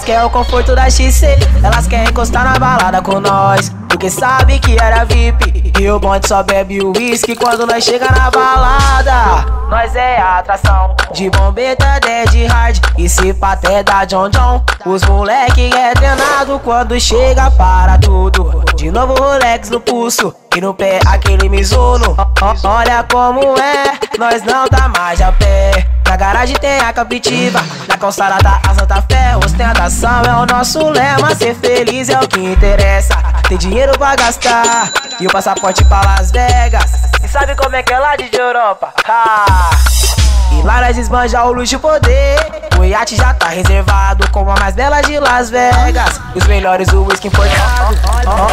querem o conforto da XC, elas querem encostar na balada com nós. Porque sabe que era VIP. E o bonde só bebe uísque quando nós chega na balada. Nós é a atração de bombeta, dead hard. E se paté da John John. Os moleque é treinado quando chega para tudo. De novo Rolex no pulso e no pé aquele Mizuno. Olha como é, nós não tá mais a pé. Na garagem tem a captiva, na calçada tá a Santa Fé. Ostentação é o nosso lema, ser feliz é o que interessa. Tem dinheiro pra gastar e o passaporte pra Las Vegas. E sabe como é que é lá de Europa? Ha! E lá nós esbanja o luxo e poder. O iate já tá reservado como a mais bela de Las Vegas. Os melhores whisky importado.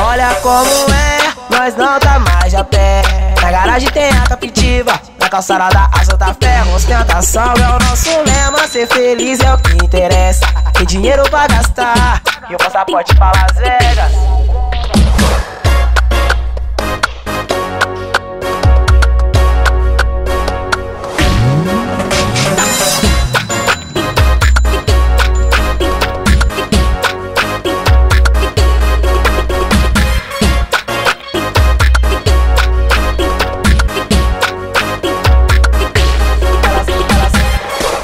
Olha como é, nós não tá mais a pé. Na garagem tem a captiva, na calçada da a Santa Fé. Ostentação é o nosso lema, ser feliz é o que interessa. Tem dinheiro pra gastar e o passaporte pra Las Vegas.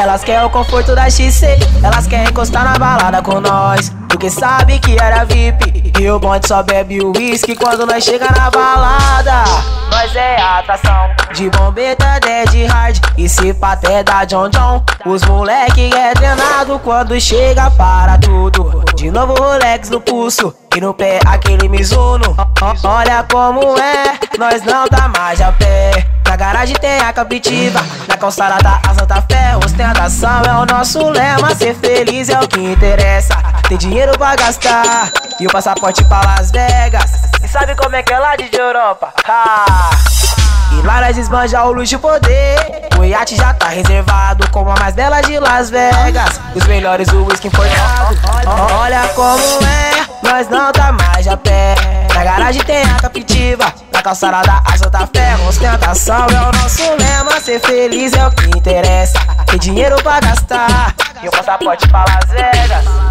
Elas querem o conforto da XC, elas querem encostar na balada com nós. Porque sabe que era VIP. E o bonde só bebe uísque quando nós chega na balada. Nós é a atração de bombeta, dead hard. E se paté da John John. Os moleque é treinado quando chega para tudo. De novo Rolex no pulso e no pé aquele Mizuno. Olha como é, nós não tá mais a pé. Na garagem tem a captiva, na calçada tá a Santa Fé. Ostentação é o nosso lema, ser feliz é o que interessa. Tem dinheiro pra gastar e o passaporte pra Las Vegas. E sabe como é que é lá de Europa? Ha! E lá nós esbanja o luxo e o poder. O iate já tá reservado como a mais bela de Las Vegas. Os melhores do whisky importado. Olha como é, nós não tá mais a pé. Na garagem tem a captiva, na calçada da a Santa Fé. Ostentação é o nosso lema, ser feliz é o que interessa. Tem dinheiro pra gastar e o passaporte pra Las Vegas.